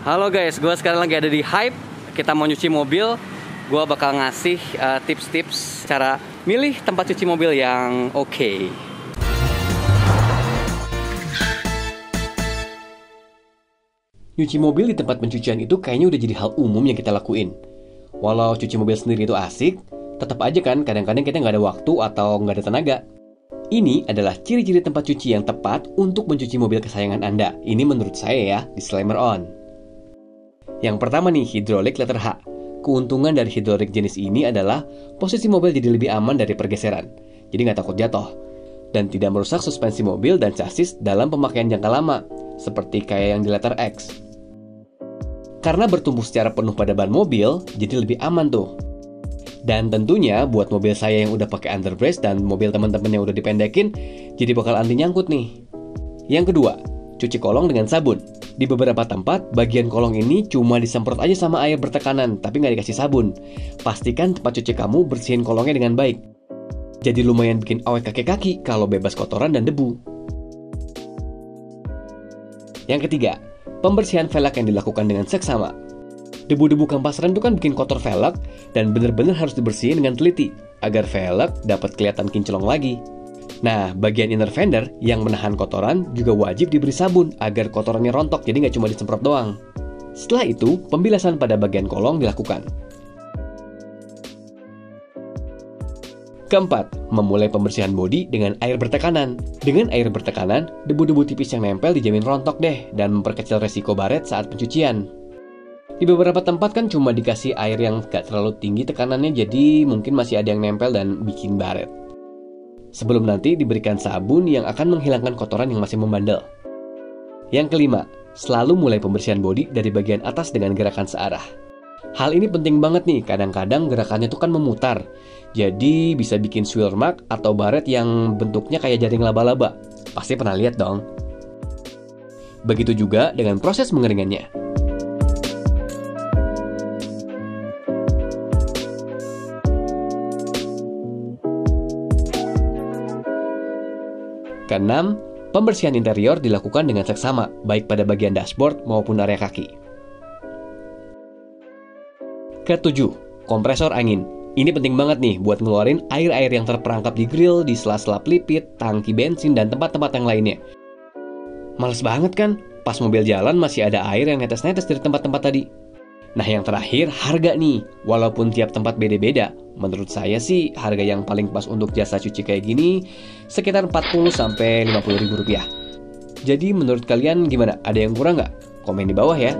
Halo guys, gue sekarang lagi ada di Hype. Kita mau nyuci mobil. Gue bakal ngasih uh, tips-tips cara milih tempat cuci mobil yang oke. Okay. Nyuci mobil di tempat pencucian itu kayaknya udah jadi hal umum yang kita lakuin. Walau cuci mobil sendiri itu asik, tetap aja kan kadang-kadang kita nggak ada waktu atau nggak ada tenaga. Ini adalah ciri-ciri tempat cuci yang tepat untuk mencuci mobil kesayangan Anda. Ini menurut saya ya, disclaimer on. Yang pertama nih, hidrolik letter H. Keuntungan dari hidrolik jenis ini adalah posisi mobil jadi lebih aman dari pergeseran. Jadi nggak takut jatuh. Dan tidak merusak suspensi mobil dan chassis dalam pemakaian jangka lama, seperti kayak yang di letter X. Karena bertumbuh secara penuh pada ban mobil, jadi lebih aman tuh. Dan tentunya buat mobil saya yang udah pakai underbrace dan mobil teman-teman yang udah dipendekin, jadi bakal anti nyangkut nih. Yang kedua, cuci kolong dengan sabun. Di beberapa tempat, bagian kolong ini cuma disemprot aja sama air bertekanan, tapi nggak dikasih sabun. Pastikan tempat cuci kamu bersihin kolongnya dengan baik. Jadi lumayan bikin awet kaki-kaki kalau bebas kotoran dan debu. Yang ketiga, pembersihan velg yang dilakukan dengan seksama. Debu-debu kampas rem itu kan bikin kotor velg dan bener-bener harus dibersihin dengan teliti agar velg dapat kelihatan kinclong lagi. Nah, bagian inner fender yang menahan kotoran juga wajib diberi sabun agar kotorannya rontok jadi nggak cuma disemprot doang. Setelah itu, pembilasan pada bagian kolong dilakukan. Keempat, memulai pembersihan bodi dengan air bertekanan. Dengan air bertekanan, debu-debu tipis yang nempel dijamin rontok deh dan memperkecil resiko baret saat pencucian. Di beberapa tempat kan cuma dikasih air yang gak terlalu tinggi tekanannya jadi mungkin masih ada yang nempel dan bikin baret. Sebelum nanti diberikan sabun yang akan menghilangkan kotoran yang masih membandel. Yang kelima, selalu mulai pembersihan bodi dari bagian atas dengan gerakan searah. Hal ini penting banget nih, kadang-kadang gerakannya itu kan memutar. Jadi bisa bikin swirl mark atau baret yang bentuknya kayak jaring laba-laba. Pasti pernah lihat dong. Begitu juga dengan proses mengeringannya. Keenam, pembersihan interior dilakukan dengan seksama, baik pada bagian dashboard maupun area kaki. Ketujuh, kompresor angin. Ini penting banget nih buat ngeluarin air-air yang terperangkap di grill, di sela-sela pelipit, tangki bensin, dan tempat-tempat yang lainnya. Males banget kan? Pas mobil jalan masih ada air yang netes-netes dari tempat-tempat tadi. Nah yang terakhir harga nih, walaupun tiap tempat beda-beda, menurut saya sih harga yang paling pas untuk jasa cuci kayak gini sekitar 40 sampai 50 ribu rupiah. Jadi menurut kalian gimana? Ada yang kurang nggak? Komen di bawah ya.